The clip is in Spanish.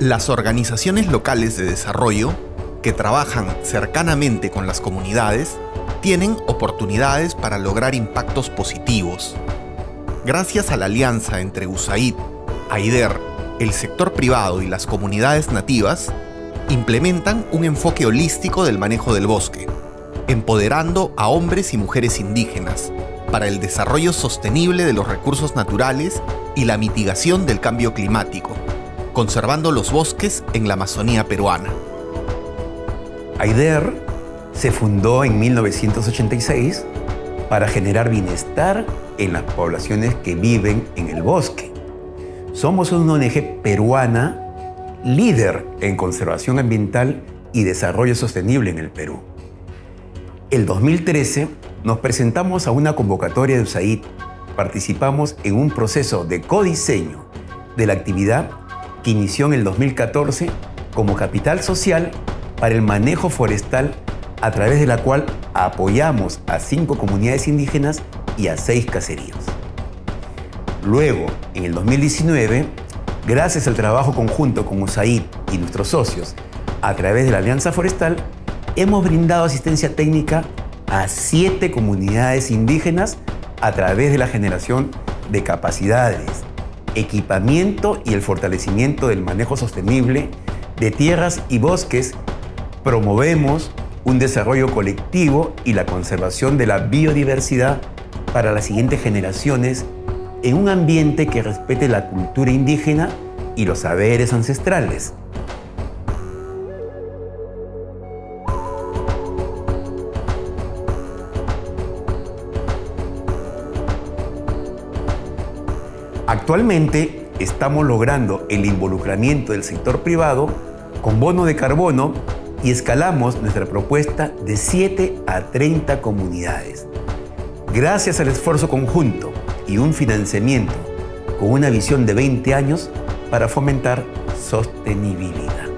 Las organizaciones locales de desarrollo, que trabajan cercanamente con las comunidades, tienen oportunidades para lograr impactos positivos. Gracias a la alianza entre USAID, AIDER, el sector privado y las comunidades nativas, implementan un enfoque holístico del manejo del bosque, empoderando a hombres y mujeres indígenas para el desarrollo sostenible de los recursos naturales y la mitigación del cambio climático, conservando los bosques en la Amazonía peruana. AIDER se fundó en 1986 para generar bienestar en las poblaciones que viven en el bosque. Somos una ONG peruana líder en conservación ambiental y desarrollo sostenible en el Perú. El 2013 nos presentamos a una convocatoria de USAID, participamos en un proceso de codiseño de la actividad que inició en el 2014 como capital social para el manejo forestal a través de la cual apoyamos a cinco comunidades indígenas y a seis caseríos. Luego, en el 2019, gracias al trabajo conjunto con USAID y nuestros socios a través de la Alianza Forestal, hemos brindado asistencia técnica a siete comunidades indígenas a través de la generación de capacidades, equipamiento y el fortalecimiento del manejo sostenible de tierras y bosques. Promovemos un desarrollo colectivo y la conservación de la biodiversidad para las siguientes generaciones en un ambiente que respete la cultura indígena y los saberes ancestrales. Actualmente estamos logrando el involucramiento del sector privado con bono de carbono y escalamos nuestra propuesta de 7 a 30 comunidades. Gracias al esfuerzo conjunto y un financiamiento con una visión de 20 años para fomentar sostenibilidad.